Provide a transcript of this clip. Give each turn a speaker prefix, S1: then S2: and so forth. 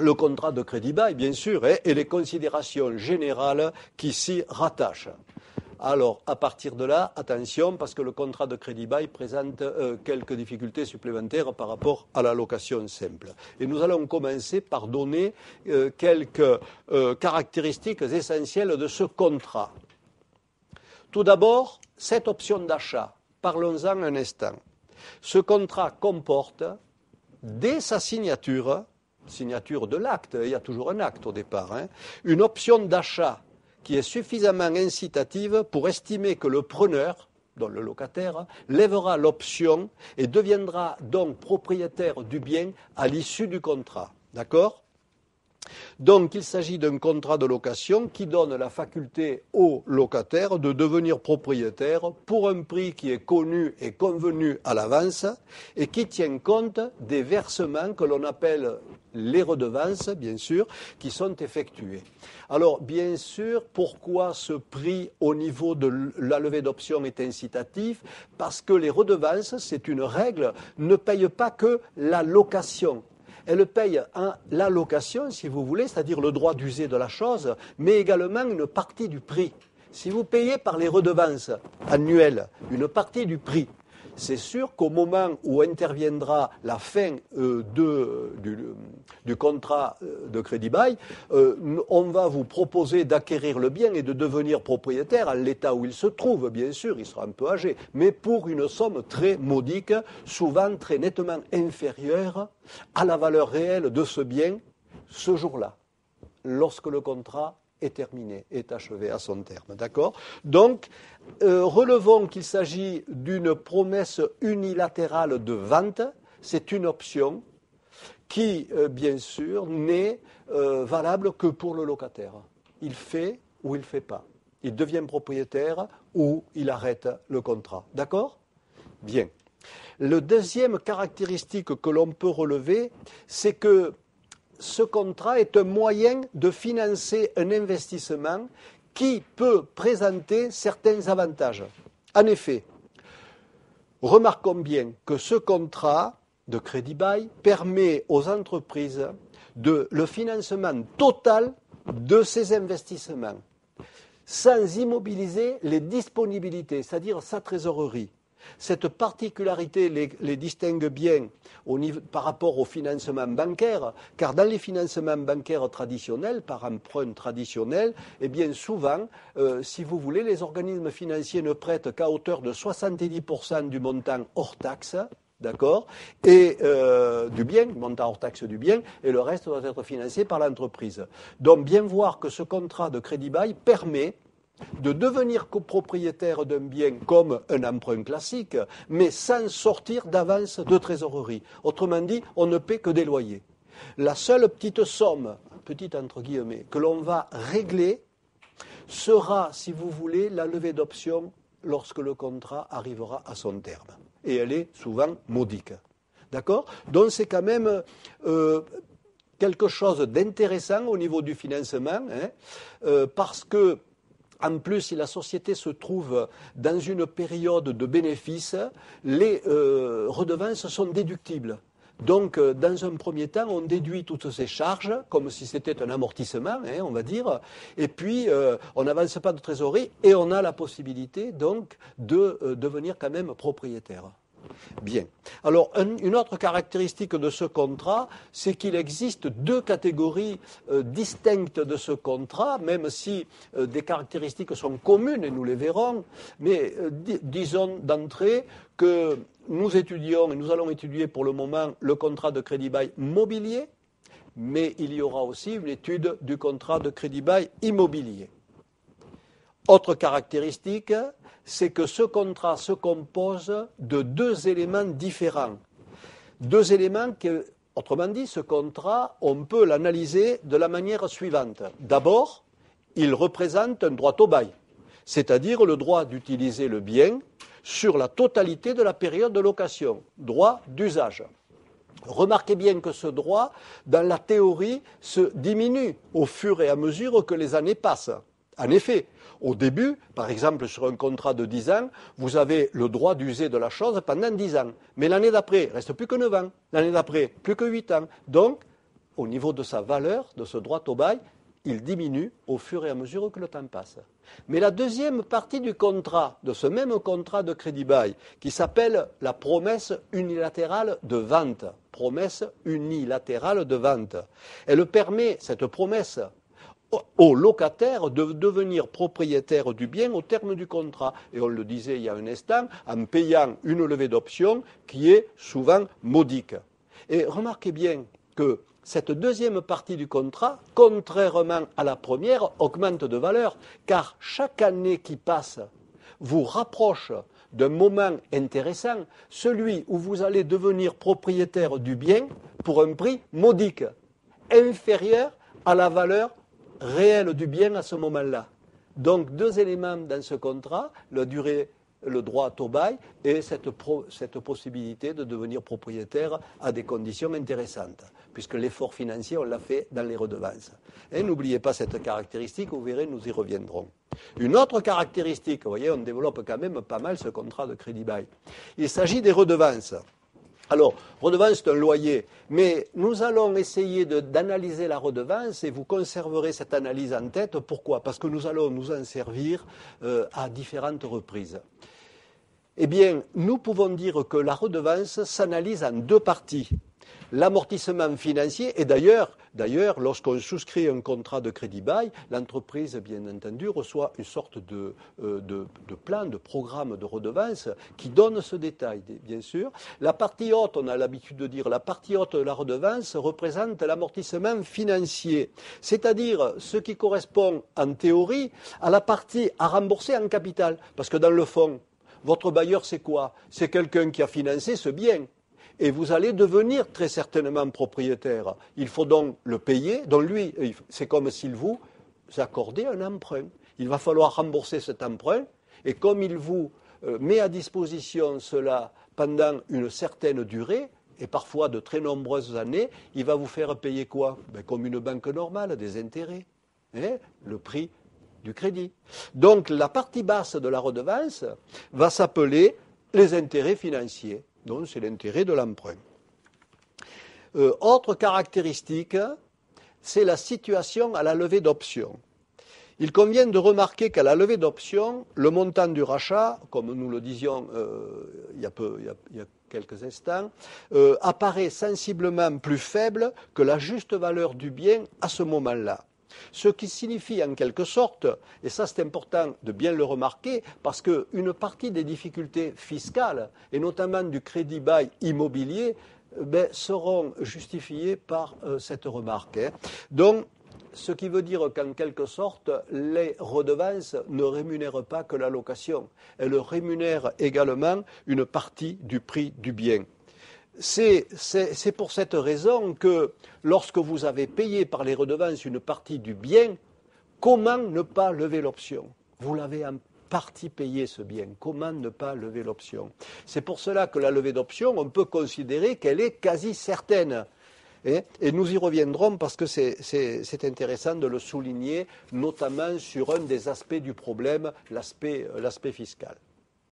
S1: le contrat de crédit bail, bien sûr, hein, et les considérations générales qui s'y rattachent. Alors, à partir de là, attention, parce que le contrat de crédit bail présente euh, quelques difficultés supplémentaires par rapport à la location simple. Et nous allons commencer par donner euh, quelques euh, caractéristiques essentielles de ce contrat. Tout d'abord, cette option d'achat. Parlons-en un instant. Ce contrat comporte, dès sa signature, signature de l'acte, il y a toujours un acte au départ, hein, une option d'achat qui est suffisamment incitative pour estimer que le preneur, dont le locataire, lèvera l'option et deviendra donc propriétaire du bien à l'issue du contrat. D'accord? Donc il s'agit d'un contrat de location qui donne la faculté au locataire de devenir propriétaire pour un prix qui est connu et convenu à l'avance et qui tient compte des versements que l'on appelle les redevances, bien sûr, qui sont effectués. Alors, bien sûr, pourquoi ce prix au niveau de la levée d'option est incitatif? Parce que les redevances, c'est une règle, ne payent pas que la location elle paye la location, si vous voulez, c'est-à-dire le droit d'user de la chose, mais également une partie du prix. Si vous payez par les redevances annuelles une partie du prix, c'est sûr qu'au moment où interviendra la fin euh, du, contrat euh, de crédit bail, euh, on va vous proposer d'acquérir le bien et de devenir propriétaire à l'état où il se trouve, bien sûr, il sera un peu âgé, mais pour une somme très modique, souvent très nettement inférieure à la valeur réelle de ce bien ce jour-là, lorsque le contrat est terminé, est achevé à son terme. D'accord? Donc, euh, relevons qu'il s'agit d'une promesse unilatérale de vente. C'est une option qui, euh, bien sûr, n'est euh, valable que pour le locataire. Il fait ou il ne fait pas. Il devient propriétaire ou il arrête le contrat. D'accord? Bien. Le deuxième caractéristique que l'on peut relever, c'est que ce contrat est un moyen de financer un investissement qui peut présenter certains avantages. En effet, remarquons bien que ce contrat de crédit bail permet aux entreprises de le financement total de ces investissements sans immobiliser les disponibilités, c'est-à-dire sa trésorerie. Cette particularité les, distingue bien par rapport au financement bancaire, car dans les financements bancaires traditionnels, par emprunt traditionnel, eh bien souvent, euh, si vous voulez, les organismes financiers ne prêtent qu'à hauteur de 70% du montant hors taxe, d'accord, et euh, du bien, montant hors taxe du bien, et le reste doit être financé par l'entreprise. Donc bien voir que ce contrat de crédit bail permet de devenir copropriétaire d'un bien comme un emprunt classique, mais sans sortir d'avance de trésorerie. Autrement dit, on ne paie que des loyers. La seule petite somme, petite entre guillemets, que l'on va régler sera, si vous voulez, la levée d'option lorsque le contrat arrivera à son terme. Et elle est souvent modique. D'accord? Donc c'est quand même euh, quelque chose d'intéressant au niveau du financement, hein, euh, parce que en plus, si la société se trouve dans une période de bénéfices, les euh, redevances sont déductibles. Donc, euh, dans un premier temps, on déduit toutes ces charges, comme si c'était un amortissement, hein, on va dire, et puis euh, on n'avance pas de trésorerie, et on a la possibilité, donc, de devenir quand même propriétaire. Bien. Alors, une autre caractéristique de ce contrat, c'est qu'il existe deux catégories euh, distinctes de ce contrat, même si euh, des caractéristiques sont communes, et nous les verrons, mais euh, disons d'entrée que nous étudions, et nous allons étudier pour le moment, le contrat de crédit bail mobilier, mais il y aura aussi une étude du contrat de crédit bail immobilier. Autre caractéristique, c'est que ce contrat se compose de deux éléments différents. Deux éléments que, autrement dit, ce contrat, on peut l'analyser de la manière suivante. D'abord, il représente un droit au bail, c'est-à-dire le droit d'utiliser le bien sur la totalité de la période de location, droit d'usage. Remarquez bien que ce droit, dans la théorie, se diminue au fur et à mesure que les années passent. En effet, au début, par exemple sur un contrat de 10 ans, vous avez le droit d'user de la chose pendant 10 ans. Mais l'année d'après, il reste plus que 9 ans. L'année d'après, plus que 8 ans. Donc, au niveau de sa valeur, de ce droit au bail, il diminue au fur et à mesure que le temps passe. Mais la deuxième partie du contrat, de ce même contrat de crédit bail, qui s'appelle la promesse unilatérale de vente, promesse unilatérale de vente, elle permet, cette promesse, au locataire de devenir propriétaire du bien au terme du contrat. Et on le disait il y a un instant, en payant une levée d'option qui est souvent modique. Et remarquez bien que cette deuxième partie du contrat, contrairement à la première, augmente de valeur, car chaque année qui passe vous rapproche d'un moment intéressant, celui où vous allez devenir propriétaire du bien pour un prix modique, inférieur à la valeur réelle du bien à ce moment-là. Donc deux éléments dans ce contrat, la durée le droit au bail et cette, cette, possibilité de devenir propriétaire à des conditions intéressantes, puisque l'effort financier, on l'a fait dans les redevances. Et n'oubliez pas cette caractéristique, vous verrez, nous y reviendrons. Une autre caractéristique, vous voyez, on développe quand même pas mal ce contrat de crédit bail. Il s'agit des redevances. Alors, redevance, c'est un loyer, mais nous allons essayer d'analyser la redevance et vous conserverez cette analyse en tête. Pourquoi? Parce que nous allons nous en servir euh, à différentes reprises. Eh bien, nous pouvons dire que la redevance s'analyse en deux parties l'amortissement financier. Et d'ailleurs, d'ailleurs, lorsqu'on souscrit un contrat de crédit bail, l'entreprise, bien entendu, reçoit une sorte de, euh, de, plan, de programme de redevance qui donne ce détail, bien sûr. La partie haute, on a l'habitude de dire, la partie haute de la redevance représente l'amortissement financier, c'est-à-dire ce qui correspond en théorie à la partie à rembourser en capital. Parce que dans le fond, votre bailleur, c'est quoi? C'est quelqu'un qui a financé ce bien et vous allez devenir très certainement propriétaire. Il faut donc le payer. Donc lui, c'est comme s'il vous accordait un emprunt. Il va falloir rembourser cet emprunt et comme il vous euh, met à disposition cela pendant une certaine durée, et parfois de très nombreuses années, il va vous faire payer quoi? Ben, Comme une banque normale, des intérêts, hein le prix du crédit. Donc la partie basse de la redevance va s'appeler les intérêts financiers. Donc c'est l'intérêt de l'emprunt. Euh, autre caractéristique, c'est la situation à la levée d'option. Il convient de remarquer qu'à la levée d'option, le montant du rachat, comme nous le disions euh, il, y a quelques instants, euh, apparaît sensiblement plus faible que la juste valeur du bien à ce moment-là. Ce qui signifie en quelque sorte, et ça c'est important de bien le remarquer, parce qu'une partie des difficultés fiscales, et notamment du crédit bail immobilier, ben, seront justifiées par euh, cette remarque. Hein. Donc, ce qui veut dire qu'en quelque sorte, les redevances ne rémunèrent pas que la location, elles rémunèrent également une partie du prix du bien. C'est pour cette raison que lorsque vous avez payé par les redevances une partie du bien, comment ne pas lever l'option? Vous l'avez en partie payé ce bien. Comment ne pas lever l'option? C'est pour cela que la levée d'option, on peut considérer qu'elle est quasi certaine. Et, nous y reviendrons parce que c'est intéressant de le souligner, notamment sur un des aspects du problème, l'aspect fiscal.